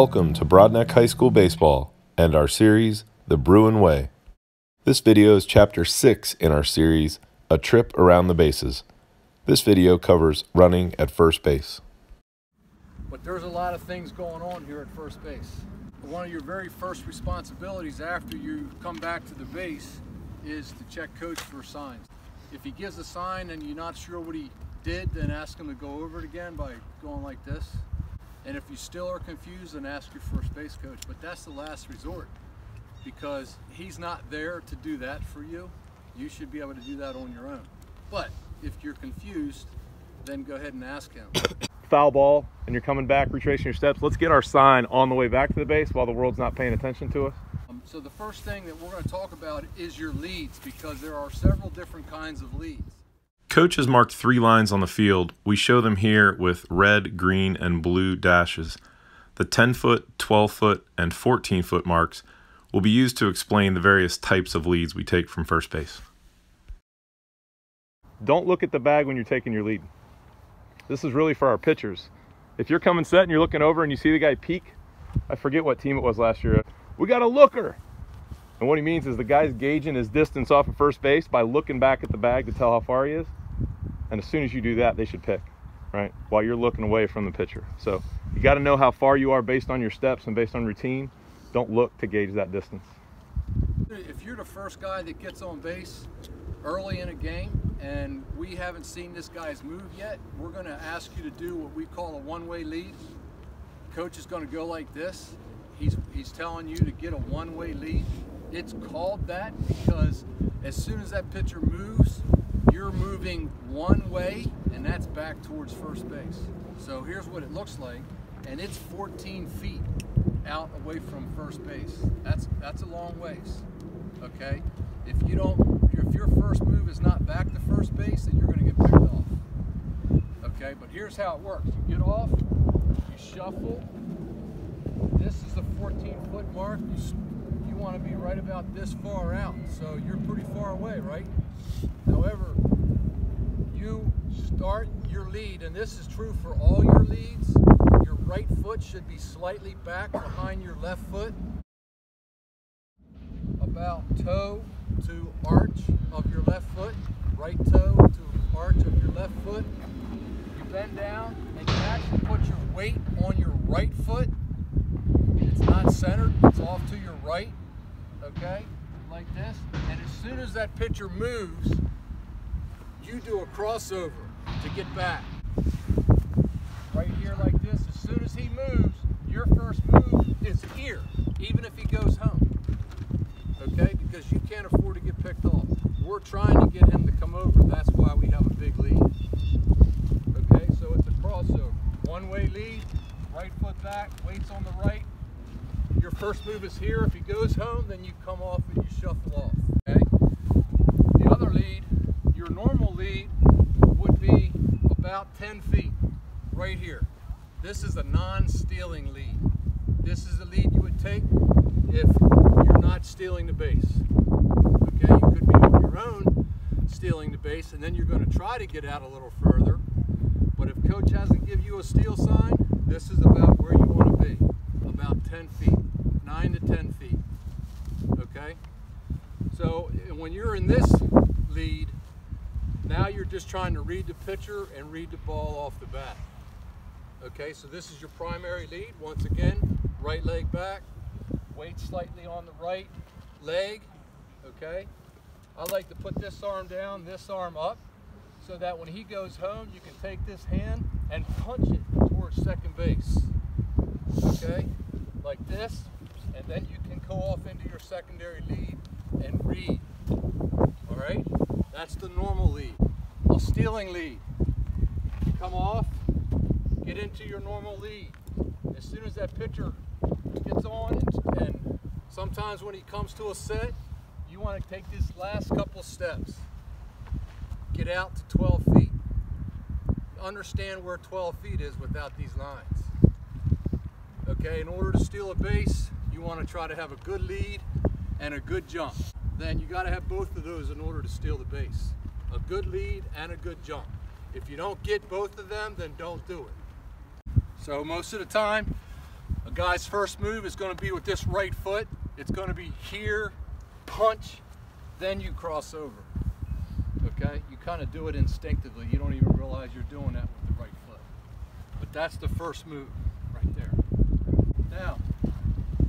Welcome to Broadneck High School Baseball and our series, The Bruin Way. This video is chapter 6 in our series, A Trip Around the Bases. This video covers running at first base. But there's a lot of things going on here at first base. One of your very first responsibilities after you come back to the base is to check coach for signs. If he gives a sign and you're not sure what he did, then ask him to go over it again by going like this. And if you still are confused, then ask your first base coach. But that's the last resort because he's not there to do that for you. You should be able to do that on your own. But if you're confused, then go ahead and ask him. Foul ball, and you're coming back, retracing your steps. Let's get our sign on the way back to the base while the world's not paying attention to us. Um, so the first thing that we're going to talk about is your leads because there are several different kinds of leads. Coach has marked three lines on the field. We show them here with red, green, and blue dashes. The 10 foot, 12 foot, and 14 foot marks will be used to explain the various types of leads we take from first base. Don't look at the bag when you're taking your lead. This is really for our pitchers. If you're coming set and you're looking over and you see the guy peek, I forget what team it was last year. We got a looker. And what he means is the guy's gauging his distance off of first base by looking back at the bag to tell how far he is. And as soon as you do that, they should pick, right? While you're looking away from the pitcher. So you got to know how far you are based on your steps and based on routine. Don't look to gauge that distance. If you're the first guy that gets on base early in a game and we haven't seen this guy's move yet, we're going to ask you to do what we call a one-way lead. Coach is going to go like this. He's, he's telling you to get a one-way lead. It's called that because as soon as that pitcher moves, you're moving one way and that's back towards first base. So here's what it looks like and it's 14 feet out away from first base. That's that's a long ways. Okay? If you don't if your first move is not back to first base, then you're going to get picked off. Okay? But here's how it works. You get off, you shuffle. This is the 14 foot mark. You, you want to be right about this far out. So you're pretty far away, right? However, you start your lead, and this is true for all your leads, your right foot should be slightly back behind your left foot, about toe to arch of your left foot, right toe to arch of your left foot. You bend down and you actually put your weight on your right foot. It's not centered, it's off to your right, okay, like this. And as soon as that pitcher moves, you do a crossover to get back. Right here like this, as soon as he moves, your first move is here, even if he goes home. Okay, because you can't afford to get picked off. We're trying to get him to come over, that's why we have a big lead. Okay, so it's a crossover. One way lead, right foot back, weights on the right. First move is here. If he goes home, then you come off and you shuffle off. Okay? The other lead your normal lead would be about 10 feet right here. This is a non-stealing lead. This is the lead you would take if you're not stealing the base. Okay, you could be on your own stealing the base and then you're going to try to get out a little further. But if coach hasn't give you a steal sign, this is about where you want to be. About 10 feet, 9 to 10 feet. Okay? So when you're in this lead, now you're just trying to read the pitcher and read the ball off the bat. Okay, so this is your primary lead. Once again, right leg back, weight slightly on the right leg. Okay, I like to put this arm down, this arm up, so that when he goes home, you can take this hand and punch it towards second base. Okay, like this, and then you can go off into your secondary lead and read. All right. That's the normal lead. A stealing lead. Come off, get into your normal lead. As soon as that pitcher gets on, and, and sometimes when he comes to a set, you want to take this last couple steps. Get out to 12 feet. Understand where 12 feet is without these lines. Okay, in order to steal a base, you want to try to have a good lead and a good jump then you got to have both of those in order to steal the base. A good lead and a good jump. If you don't get both of them, then don't do it. So most of the time, a guy's first move is going to be with this right foot. It's going to be here, punch, then you cross over. Okay? You kind of do it instinctively. You don't even realize you're doing that with the right foot. But that's the first move right there. Now,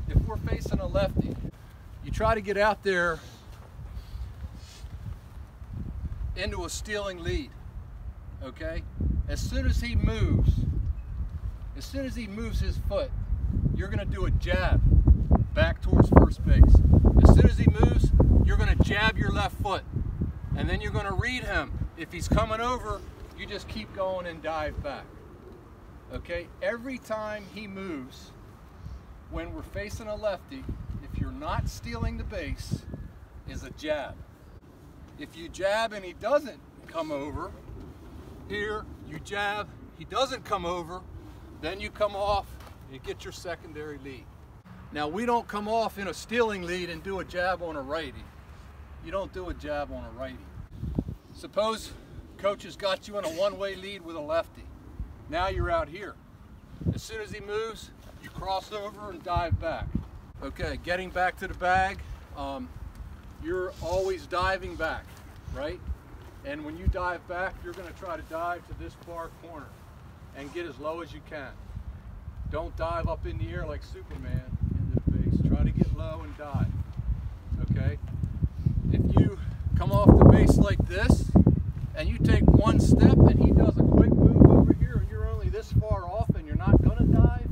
if we're facing a lefty, you try to get out there into a stealing lead. Okay? As soon as he moves, as soon as he moves his foot, you're to do a jab back towards first base. As soon as he moves, you're to jab your left foot. And then you're to read him. If he's coming over, you just keep going and dive back. Okay? Every time he moves, when we're facing a lefty, if you're not stealing the base, is a jab. If you jab and he doesn't come over, here, you jab, he doesn't come over, then you come off and get your secondary lead. Now we don't come off in a stealing lead and do a jab on a righty. You don't do a jab on a righty. Suppose coach has got you in a one-way lead with a lefty. Now you're out here. As soon as he moves, you cross over and dive back. Okay, getting back to the bag, um, you're always diving back, right? And when you dive back, you're gonna try to dive to this far corner and get as low as you can. Don't dive up in the air like Superman into the base. Try to get low and dive, okay? If you come off the base like this, and you take one step and he does a quick move over here and you're only this far off and you're not gonna dive,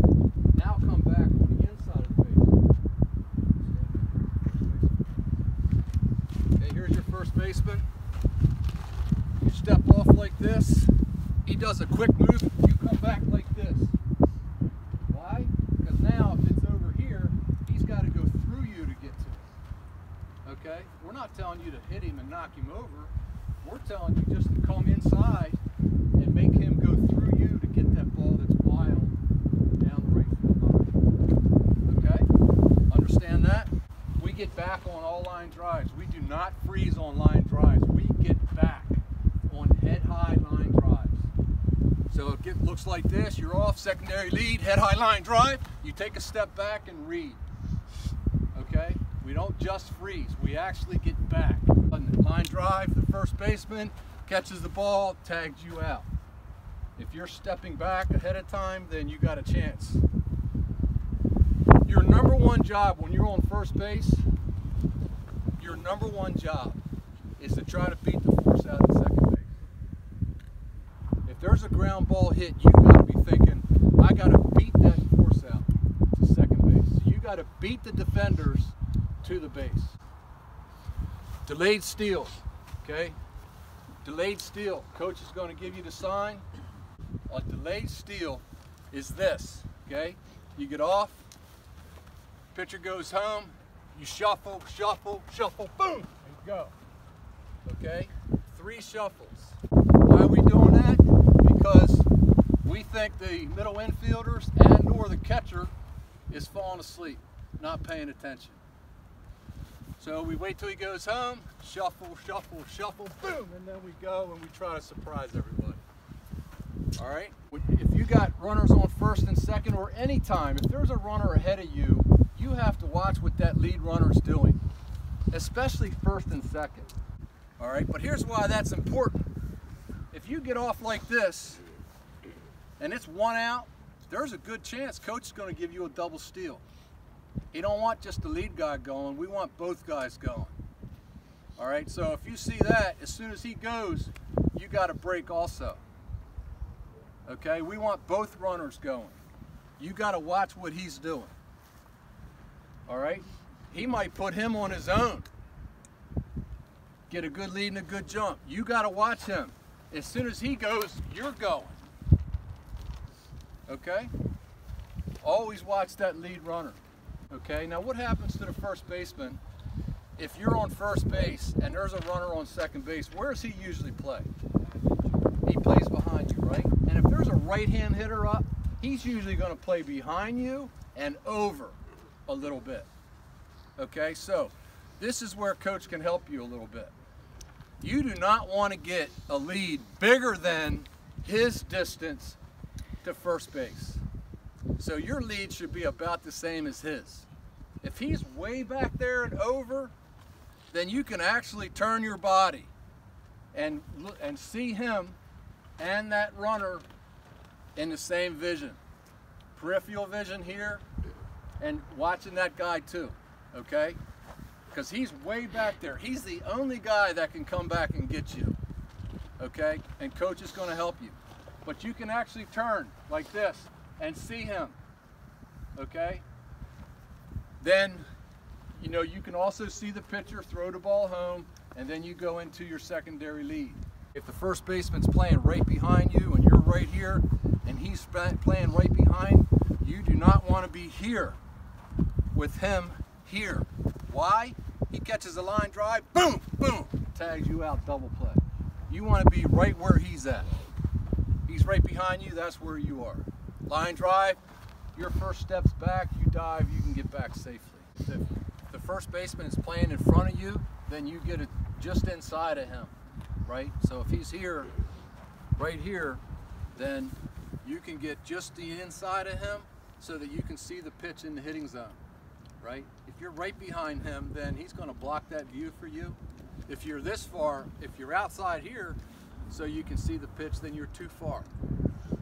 now come back on the inside of the base. Okay, here's your first. You step off like this, he does a quick move, you come back like this. Why? Because now if it's over here, he's got to go through you to get to it. Okay? We're not telling you to hit him and knock him over. We're telling you just to come inside and make him go through you to get that ball that's wild down the right field line. Okay? Understand that? We get back on all line drives. We do not freeze on line drives. We get back on head high line drives. So it looks like this. You're off, secondary lead, head high line drive. You take a step back and read. Okay? We don't just freeze. We actually get back. Line drive, the first baseman catches the ball, tags you out. If you're stepping back ahead of time, then you got a chance. Your number one job when you're on first base, your number one job is to try to beat the force out of second there's a ground ball hit, you got to be thinking, I got to beat that force out to second base. So you got to beat the defenders to the base. Delayed steal, okay? Delayed steal. Coach is going to give you the sign. A delayed steal is this, okay? You get off, pitcher goes home, you shuffle, shuffle, shuffle, boom, and go. Okay? Three shuffles. Why are we doing that? Because we think the middle infielders and or the catcher is falling asleep, not paying attention. So we wait till he goes home, shuffle, shuffle, shuffle, boom, and then we go and we try to surprise everybody. All right? If you got runners on first and second or any time, if there's a runner ahead of you, you have to watch what that lead runner's doing, especially first and second. All right? But here's why that's important. If you get off like this and it's one out, there's a good chance coach is going to give you a double steal. He don't want just the lead guy going. We want both guys going. All right, so if you see that, as soon as he goes, you got to break also. Okay, we want both runners going. You got to watch what he's doing. All right, he might put him on his own. Get a good lead and a good jump. You got to watch him. As soon as he goes, you're going. Okay? Always watch that lead runner. Okay, now what happens to the first baseman if you're on first base and there's a runner on second base? Where does he usually play? He plays behind you, right? And if there's a right-hand hitter up, he's usually going to play behind you and over a little bit. Okay, so this is where coach can help you a little bit. You do not want to get a lead bigger than his distance to first base. So your lead should be about the same as his. If he's way back there and over, then you can actually turn your body and and see him and that runner in the same vision. Peripheral vision here and watching that guy too, okay? Because he's way back there. He's the only guy that can come back and get you, okay? And coach is gonna help you. But you can actually turn like this and see him, okay? Then, you know, you can also see the pitcher throw the ball home and then you go into your secondary lead. If the first baseman's playing right behind you and you're right here and he's playing right behind, you do not want to be here with him here. Why? He catches a line drive, boom, boom, tags you out, double play. You want to be right where he's at. He's right behind you, that's where you are. Line drive, your first steps back, you dive, you can get back safely. If the first baseman is playing in front of you, then you get it just inside of him, right? So if he's here, right here, then you can get just the inside of him so that you can see the pitch in the hitting zone, right? If you're right behind him, then he's going to block that view for you. If you're this far, if you're outside here, so you can see the pitch, then you're too far,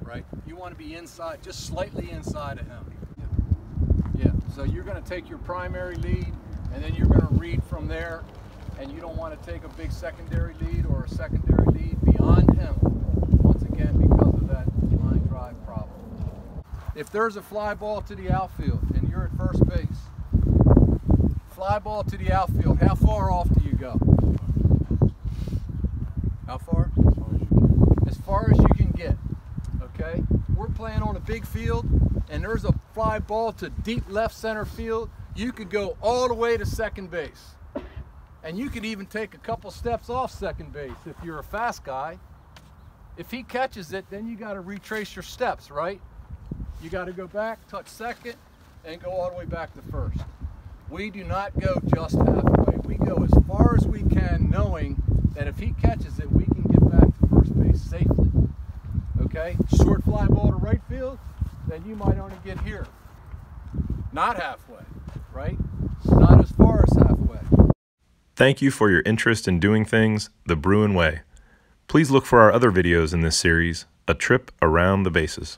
right? You want to be inside, just slightly inside of him. Yeah, so you're going to take your primary lead, and then you're going to read from there, and you don't want to take a big secondary lead or a secondary lead beyond him, once again, because of that line drive problem. If there's a fly ball to the outfield, and you're at first base, fly ball to the outfield, how far off do you go? How far? As far as you can get, okay? We're playing on a big field, and there's a fly ball to deep left center field. You could go all the way to second base. And you could even take a couple steps off second base if you're a fast guy. If he catches it, then you got to retrace your steps, right? You got to go back, touch second, and go all the way back to first. We do not go just halfway. We go as far as we can knowing that if he catches it, we can get back to first base safely. Okay? Short fly ball to right field, then you might only get here. Not halfway, right? Not as far as halfway. Thank you for your interest in doing things the Bruin way. Please look for our other videos in this series, A Trip Around the Bases.